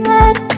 Let.